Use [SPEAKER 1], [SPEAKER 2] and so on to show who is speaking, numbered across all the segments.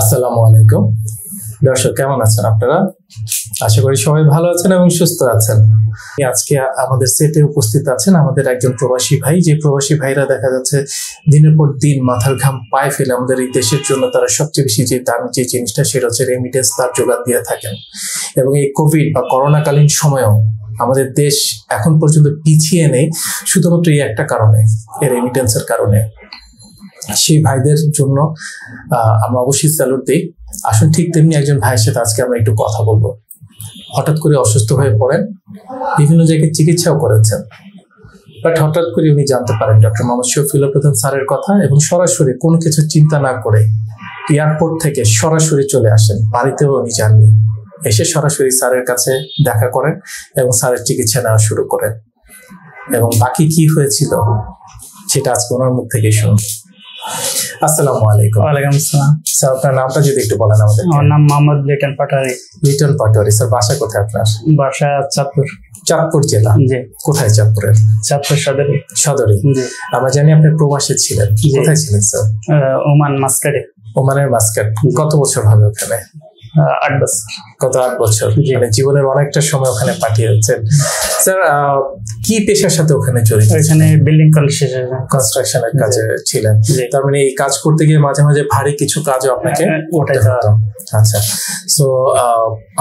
[SPEAKER 1] আসসালামু আলাইকুম। দর্শক, কেমন আছেন আপনারা? আশা করি সবাই ভালো আছেন এবং সুস্থ আছেন। আজকে আমাদের সেটে উপস্থিত আছেন আমাদের একজন প্রবাসী ভাই। যে প্রবাসী ভাইরা দেখা যাচ্ছে দিনের পর দিন মাথার ঘাম পায়ে ফেলে আমাদের এই দেশের জন্য তারা সবচেয়ে বেশি যে দামি যে জিনিসটা সেটা হচ্ছে রেমিটেন্স তার যোগান দিয়ে থাকেন। এবং এই কোভিড বা করোনাকালীন সময়েও আমাদের দেশ এখন পর্যন্ত পিছিয়ে নেই, শুধুমাত্র এই একটা কারণে, এই রেমিটেন্সের কারণে। সেই ভাইদের জন্য আমরা অবশ্যই স্যালুট দিই। আসুন ঠিক তেমনি একজন ভাইয়ের সাথে আজকে আমরা একটু কথা বলব। হঠাৎ করে অসুস্থ হয়ে পড়েন, বিভিন্ন জায়গায় চিকিৎসাও করেছেন। বাট হঠাৎ করে উনি জানতে পারেন ডক্টর মোহাম্মদ শফিউল্লাহ প্রধান স্যারের কথা এবং সরাসরি কোনো কিছু চিন্তা না করে এয়ারপোর্ট থেকে সরাসরি চলে আসেন। বাড়িতেও উনি যাননি। এসে সরাসরি স্যারের কাছে দেখা করেন এবং স্যারের চিকিৎসা নেওয়া শুরু করেন। এবং বাকি কি হয়েছিল, সেটা আজকে ওনার মুখ থেকে শুনুন আসসালামু আলাইকুম।
[SPEAKER 2] ওয়ালাইকুম আসসালাম।
[SPEAKER 1] স্যার আপনার নামটা যদি একটু বলেন আমাদের
[SPEAKER 2] আমার নাম মোহাম্মদ লিটন পাটারি।
[SPEAKER 1] লিটন পাটোয়ারি স্যার বাসা কোথায় আপনার?
[SPEAKER 2] বাসা চাঁদপুর।
[SPEAKER 1] চাঁদপুর জেলা?
[SPEAKER 2] জি।
[SPEAKER 1] কোথায় চাঁদপুরের?
[SPEAKER 2] চাঁদপুর সদরে।
[SPEAKER 1] সদরে।
[SPEAKER 2] জি।
[SPEAKER 1] আমরা জানি আপনি প্রবাসে ছিলেন। কোথায় ছিলেন স্যার?
[SPEAKER 2] ওমান মাস্কারে।
[SPEAKER 1] ওমানের মাস্কাট কত বছর হবে ওখানে?
[SPEAKER 2] আট বছর
[SPEAKER 1] কত আট বছর। মানে জীবনের অনেকটা সময় ওখানে পাঠিয়েছেন। স্যার কি পেশার সাথে ওখানে জড়িত?
[SPEAKER 2] ওইখানে বিল্ডিং কনস্ট্রাকশন
[SPEAKER 1] কনস্ট্রাকশনের কাজে ছিলেন। তার মানে এই কাজ করতে গিয়ে মাঝে মাঝে ভারী কিছু কাজও আপনাকে
[SPEAKER 2] হ্যাঁ, ওটাই
[SPEAKER 1] করতে হতো। আচ্ছা। সো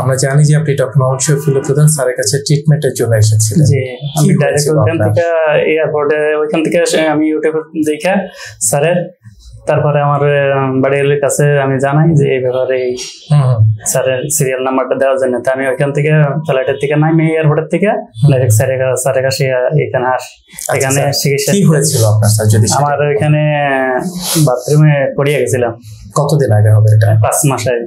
[SPEAKER 1] আমরা জানি যে আপনি ডক্টর মোহাম্মদ শফিউল্লাহ প্রধান স্যারের কাছে ট্রিটমেন্টের জন্য এসেছিলেন।
[SPEAKER 2] জি আমি ডাইরেক্ট ওইখান থেকে এয়ারপোর্টে ওইখান থেকে আমি ইউটিউবে দেখে স্যারের তারপরে আমার বাড়ি বাড়ির কাছে আমি জানাই যে এই ব্যাপারে এই। স্যারের সিরিয়াল নাম্বারটা দেওয়ার জন্য। তা আমি ওইখান থেকে ফ্লাইটের থেকে নামি এয়ারপোর্টের থেকে ডাইরেক্ট স্যারের স্যারের কাছে এখানে আসি
[SPEAKER 1] আচ্ছা,
[SPEAKER 2] এখানে চিকিৎসা
[SPEAKER 1] কি হয়েছিল আপনার স্যার যদি
[SPEAKER 2] আমার ওইখানে বাথরুমে পড়িয়ে গেছিলাম।
[SPEAKER 1] কতদিন আগে হবে এটা?
[SPEAKER 2] পাঁচ মাস আগে।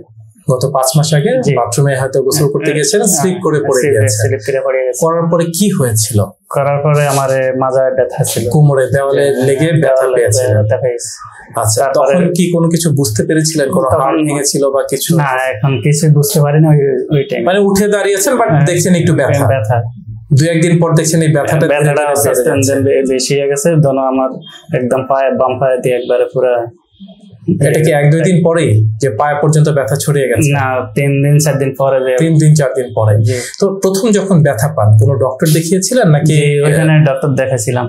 [SPEAKER 1] গত পাঁচ মাস আগে বাথরুমে হয়তো গোসল করতে স্লিপ করে পড়ে গেছেন
[SPEAKER 2] স্লিপ করে পড়ে গেছে
[SPEAKER 1] করার পরে কি হয়েছিল?
[SPEAKER 2] করার পরে আমার মাজায় ব্যথা ছিল।
[SPEAKER 1] কোমরে দেওয়ালে লেগে ব্যথা
[SPEAKER 2] পেয়েছি।
[SPEAKER 1] আচ্ছা তখন কি কোনো কিছু বুঝতে পেরেছিলেন? কোনো হাড় ভেঙেছিল বা কিছু?
[SPEAKER 2] না এখন কিছু বুঝতে পারি না ওই ওই টাইম
[SPEAKER 1] মানে উঠে দাঁড়িয়েছেন বাট
[SPEAKER 2] হ্যাঁ।
[SPEAKER 1] দেখছেন একটু ব্যথা।
[SPEAKER 2] ব্যথা।
[SPEAKER 1] দুই একদিন পর দেখছেন এই ব্যথাটা
[SPEAKER 2] ব্যথাটা
[SPEAKER 1] ধীরে
[SPEAKER 2] বেশি হয়ে গেছে। দোনো আমার একদম পায়ে বাম পায়ে দিয়ে একবারে পুরো
[SPEAKER 1] এটা কি এক দুই দিন পরেই যে পায়ে পর্যন্ত ব্যথা ছড়িয়ে গেছে?
[SPEAKER 2] না তিন দিন চার দিন পরে
[SPEAKER 1] তিন দিন চার দিন পরে। তো প্রথম যখন ব্যথা পান কোনো ডক্টর দেখিয়েছিলেন নাকি
[SPEAKER 2] ওইখানে ডাক্তার দেখাইছিলাম।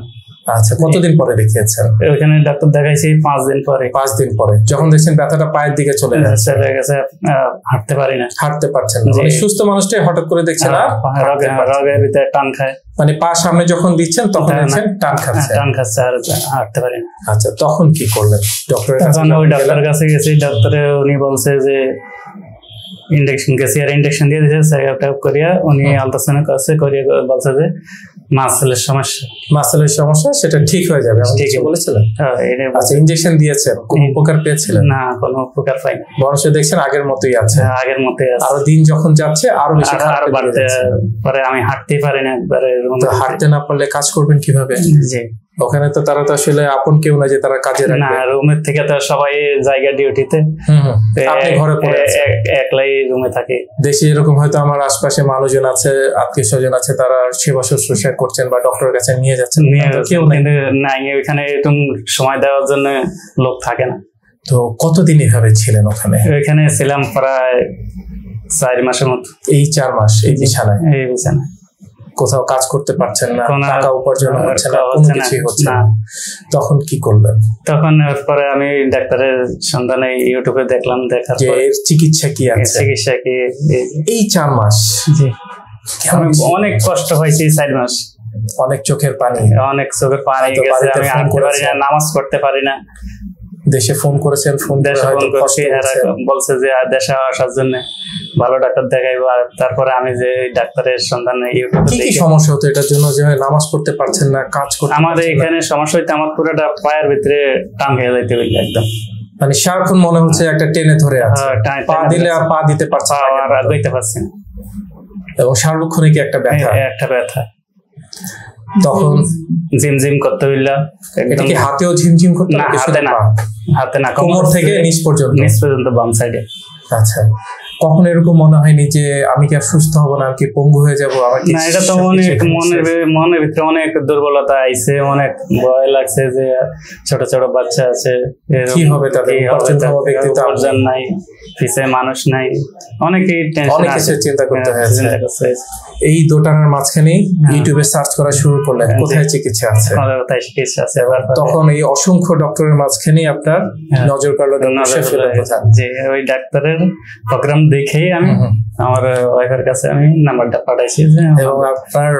[SPEAKER 1] আচ্ছা কতদিন পরে দেখিয়েছেন?
[SPEAKER 2] ওইখানে ডাক্তার দেখাইছি পাঁচ দিন পরে।
[SPEAKER 1] পাঁচ দিন পরে। যখন দেখছেন ব্যথাটা পায়ের দিকে চলে যাচ্ছে।
[SPEAKER 2] চলে গেছে হাঁটতে পারি না।
[SPEAKER 1] হাঁটতে পারছেন না। মানে সুস্থ মানুষটাই হঠাৎ করে দেখছেন না।
[SPEAKER 2] রগের ভিতরে টান খায়।
[SPEAKER 1] মানে পা সামনে যখন দিচ্ছেন তখন
[SPEAKER 2] না।
[SPEAKER 1] দেখছেন টান খাচ্ছে।
[SPEAKER 2] টান খাচ্ছে আর হাঁটতে পারি না।
[SPEAKER 1] আচ্ছা তখন কি করলেন? ডক্টরের কাছে
[SPEAKER 2] ওই ডাক্তারের কাছে গেছি ডাক্তারে উনি বলছে যে ইন্ডেকশন গেছি আর ইন্ডেকশন দিয়ে দিয়েছে চেক আপ করিয়া উনি। আলট্রাসাউন্ড করছে করিয়া বলছে যে মাসেলের সমস্যা
[SPEAKER 1] মাসেলের সমস্যা সেটা ঠিক হয়ে যাবে
[SPEAKER 2] ঠিক
[SPEAKER 1] কিছু
[SPEAKER 2] আছে।
[SPEAKER 1] বলেছিলেন
[SPEAKER 2] হ্যাঁ।
[SPEAKER 1] আচ্ছা ইনজেকশন দিয়েছেন কোন। উপকার পেয়েছিলেন
[SPEAKER 2] না কোনো উপকার পাই
[SPEAKER 1] বরং দেখছেন আগের মতোই আছে
[SPEAKER 2] আগের মতে আছে।
[SPEAKER 1] আরও দিন যখন যাচ্ছে আরও বেশি
[SPEAKER 2] আর- বাড়তে পারে আমি হাঁটতেই পারি না একবারে
[SPEAKER 1] হাঁটতে না পারলে কাজ করবেন কীভাবে।
[SPEAKER 2] জি
[SPEAKER 1] ওখানে তো তারা তো আসলে আপন কেউ না যে তারা কাজে
[SPEAKER 2] না রুমের থেকে তো সবাই জায়গা ডিউটিতে।
[SPEAKER 1] আপনি ঘরে পড়ে
[SPEAKER 2] একলাই রুমে থাকি।
[SPEAKER 1] দেশে এরকম হয়তো আমার আশপাশে মানুষজন আছে আত্মীয় স্বজন আছে তারা সেবা শুশ্রূষা করছেন বা ডক্টরের কাছে নিয়ে যাচ্ছেন।
[SPEAKER 2] নিয়ে
[SPEAKER 1] কেউ নেই।
[SPEAKER 2] ওইখানে এরকম সময় দেওয়ার জন্য লোক থাকে না।
[SPEAKER 1] তো কতদিন এভাবে ছিলেন ওখানে?
[SPEAKER 2] ওইখানে ছিলাম প্রায় চার মাসের মতো।
[SPEAKER 1] এই চার মাস এই বিছানায়?
[SPEAKER 2] এই বিছানা
[SPEAKER 1] কোথাও কাজ করতে পারছেন না টাকা উপার্জন হচ্ছে না কোনো। কিছুই হচ্ছে না। তখন কি করলেন?
[SPEAKER 2] তখন পরে আমি ডাক্তারের সন্ধানে ইউটিউবে দেখলাম দেখার
[SPEAKER 1] যে
[SPEAKER 2] পরে
[SPEAKER 1] এর চিকিৎসা কি আছে?
[SPEAKER 2] চিকিৎসা কি? এই-
[SPEAKER 1] চার মাস।
[SPEAKER 2] জি। আমি অনেক কষ্ট হয়েছে চার মাস।
[SPEAKER 1] অনেক চোখের পানি।
[SPEAKER 2] অনেক চোখের পানি গেছে আমি হাঁটতে পারি না নামাজ পড়তে পারি না।
[SPEAKER 1] দেশে ফোন করেছেন ফোন।
[SPEAKER 2] বলছে যে দেশে আসার জন্য ভালো ডাক্তার দেখাইবো। আর তারপরে আমি যে ডাক্তারের সন্ধানে
[SPEAKER 1] কি কি সমস্যা হতো এটার জন্য যে নামাজ পড়তে পারছেন না কাজ করতে
[SPEAKER 2] আমার এখানে সমস্যা হইতে আমার পুরোটা পায়ের ভিতরে টান হয়ে যাইতে একদম।
[SPEAKER 1] মানে সারাক্ষণ মনে হচ্ছে একটা টেনে ধরে আছে।
[SPEAKER 2] হ্যাঁ,
[SPEAKER 1] পা দিলে আর পা দিতে পারছে
[SPEAKER 2] আর আগাইতে পারছি না।
[SPEAKER 1] এবং সার্বক্ষণিক একটা ব্যথা।
[SPEAKER 2] একটা ব্যথা।
[SPEAKER 1] তখন
[SPEAKER 2] জিম জিম করতে হইলা
[SPEAKER 1] এটা কি হাতেও ঝিমঝিম করতে
[SPEAKER 2] না, হাতে না। হাতে না
[SPEAKER 1] কোমর থেকে নিচ পর্যন্ত?
[SPEAKER 2] নিচ পর্যন্ত বাম সাইডে
[SPEAKER 1] আচ্ছা। কখনো এরকম মনে হয়নি যে আমি কি আর সুস্থ হব না আর কি পঙ্গু হয়ে যাব আমার
[SPEAKER 2] না এটা তো অনেক মনের মনের ভিতরে অনেক দুর্বলতা আইছে অনেক ভয় লাগছে যে ছোট ছোট বাচ্চা আছে
[SPEAKER 1] কি হবে তাদের?
[SPEAKER 2] নাই পিছে মানুষ নাই অনেকেই
[SPEAKER 1] অনেক কিছু চিন্তা করতে হয়েছে।
[SPEAKER 2] চিন্তা করতে হয়েছে।
[SPEAKER 1] এই দোটানার মাঝখানেই
[SPEAKER 2] হ্যাঁ।
[SPEAKER 1] ইউটিউবে সার্চ করা শুরু করলেন
[SPEAKER 2] হ্যাঁ,
[SPEAKER 1] কোথায় চিকিৎসা আছে
[SPEAKER 2] কোথায় চিকিৎসা আছে
[SPEAKER 1] তখন এই অসংখ্য ডক্টরের মাঝখানেই আপনার
[SPEAKER 2] হ্যাঁ।
[SPEAKER 1] নজর কাড়লো ডক্টর
[SPEAKER 2] যে ওই ডাক্তারের প্রোগ্রাম দেখেই আমি। আমার ওয়াইফের কাছে আমি নাম্বারটা পাঠাইছি যে
[SPEAKER 1] এবং আপনার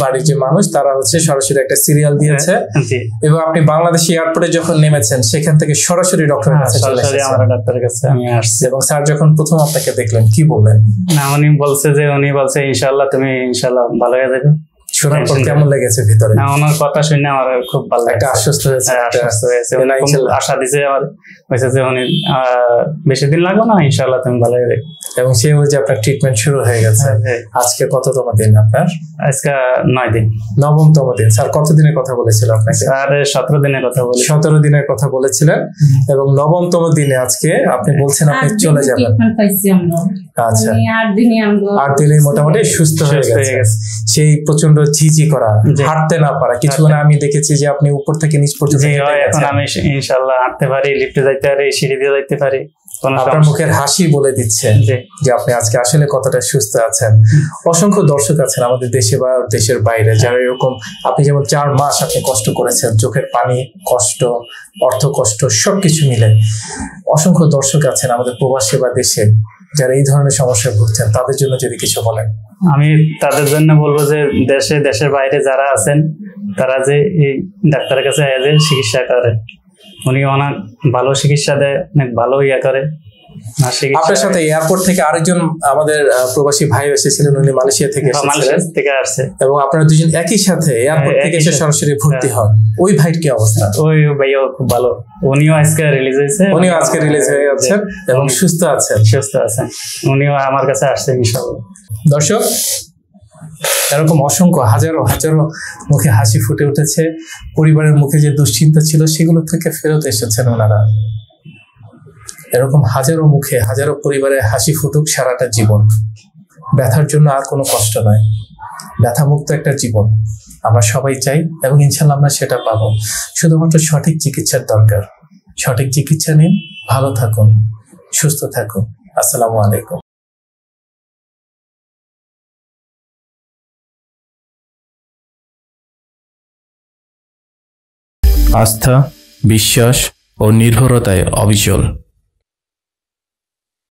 [SPEAKER 1] বাড়ির যে মানুষ তারা হচ্ছে সরাসরি একটা সিরিয়াল দিয়েছে। এবং আপনি বাংলাদেশ এয়ারপোর্টে যখন নেমেছেন সেখান থেকে সরাসরি ডক্টরের
[SPEAKER 2] হ্যাঁ,
[SPEAKER 1] কাছে চলে এসেছেন।
[SPEAKER 2] আমার ডাক্তারের কাছে আমি আসছি।
[SPEAKER 1] এবং স্যার যখন প্রথম আপনাকে দেখলেন কি বললেন?
[SPEAKER 2] না উনি বলছে যে উনি বলছে ইনশাল্লাহ তুমি ইনশাল্লাহ ভালো হয়ে যাবে।
[SPEAKER 1] শোনার পর কেমন লেগেছে ভিতরে?
[SPEAKER 2] না ওনার কথা শুনে আমার খুব ভালো
[SPEAKER 1] একটা আশ্বস্ত হয়েছে
[SPEAKER 2] হ্যাঁ,
[SPEAKER 1] একটা-
[SPEAKER 2] আশ্বস্ত হয়েছে। আশা দিছে আমার বলছে যে উনি আহ, বেশি দিন লাগবে না ইনশাল্লাহ তুমি ভালো হয়ে যাবে
[SPEAKER 1] এবং সেই অনুযায়ী আপনার ট্রিটমেন্ট শুরু হয়ে গেছে।
[SPEAKER 2] হ্যাঁ,
[SPEAKER 1] আজকে কততম দিন আপনার?
[SPEAKER 2] আজকে নয় দিন।
[SPEAKER 1] নবমতম দিন। স্যার কত দিনের কথা বলেছিল আপনাকে?
[SPEAKER 2] আর সতেরো দিনের কথা বলি
[SPEAKER 1] সতেরো দিনের কথা বলেছিলেন এবং নবমতম দিনে আজকে আপনি বলছেন আপনি চলে যাবেন। আচ্ছা।
[SPEAKER 3] আট দিনে
[SPEAKER 1] আট দিনে মোটামুটি সুস্থ হয়ে গেছে।
[SPEAKER 2] গেছে।
[SPEAKER 1] সেই প্রচণ্ড ঝিঝি করা হাঁটতে না পারা কিছুক্ষণ আমি দেখেছি যে আপনি উপর থেকে নিচ পর্যন্ত
[SPEAKER 2] জি
[SPEAKER 1] হেঁটে
[SPEAKER 2] এখন আমি ইনশাল্লাহ হাঁটতে পারি লিফটে যাইতে পারি সিঁড়ি দিয়ে যাইতে পারি
[SPEAKER 1] আপনার মুখের হাসি বলে দিচ্ছে যে আপনি আজকে আসলে কতটা সুস্থ আছেন। অসংখ্য দর্শক আছেন আমাদের দেশে বা দেশের বাইরে যারা এরকম আপনি যেমন চার মাস আপনি কষ্ট করেছেন চোখের পানি কষ্ট অর্থ কষ্ট সবকিছু মিলে। অসংখ্য দর্শক আছেন আমাদের প্রবাসী বা দেশে। যারা এই ধরনের সমস্যায় ভুগছেন, তাদের জন্য যদি কিছু বলেন।
[SPEAKER 2] আমি তাদের জন্য বলব যে, দেশে, দেশের বাইরে যারা আছেন, তারা যে এই ডাক্তারের কাছে চিকিৎসা করেন। উনি অনেক ভালো চিকিৎসা দেয়, অনেক ভালো ইয়া করে।
[SPEAKER 1] আপনার সাথে এয়ারপোর্ট থেকে আরেকজন আমাদের প্রবাসী ভাই এসেছিলেন উনি মালয়েশিয়া থেকে
[SPEAKER 2] হ্যাঁ, মালয়েশিয়া থেকে আসছে।
[SPEAKER 1] এবং আপনারা দুজন একই সাথে এয়ারপোর্ট
[SPEAKER 2] হ্যাঁ,
[SPEAKER 1] থেকে এসে সরাসরি ভর্তি
[SPEAKER 2] হ্যাঁ।
[SPEAKER 1] হন। ওই ভাইয়ের কি অবস্থা?
[SPEAKER 2] ওই ভাইয়াও খুব ভালো। উনিও আজকে রিলিজ হয়েছে।
[SPEAKER 1] উনিও আজকে রিলিজ হয়ে যাচ্ছেন এবং সুস্থ আছেন।
[SPEAKER 2] সুস্থ আছেন। উনিও আমার কাছে আসছে ইনশাল্লাহ
[SPEAKER 1] দর্শক এরকম অসংখ্য হাজারো হাজারো মুখে হাসি ফুটে উঠেছে। পরিবারের মুখে যে দুশ্চিন্তা ছিল সেগুলো থেকে ফেরত এসেছেন ওনারা। এরকম হাজারো মুখে, হাজারো পরিবারের হাসি ফুটুক সারাটা জীবন। ব্যথার জন্য আর কোনো কষ্ট নয়। ব্যথামুক্ত একটা জীবন আমরা সবাই চাই এবং ইনশাল্লাহ আমরা সেটা পাবো। শুধুমাত্র সঠিক চিকিৎসার দরকার। সঠিক চিকিৎসা নিন, ভালো থাকুন, সুস্থ থাকুন। আসসালামু আলাইকুম। আস্থা, বিশ্বাস ও নির্ভরতায় অবিচল।